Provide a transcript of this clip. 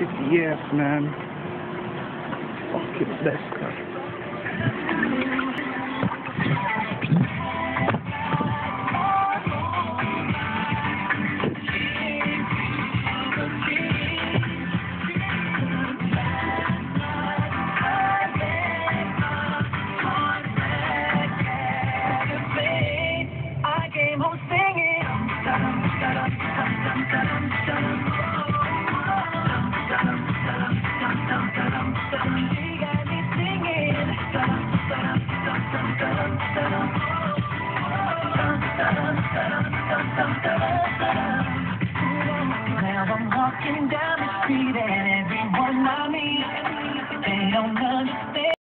Yes, man. Fucking Leicester. Now I'm walking down the street and everyone I me. they don't understand.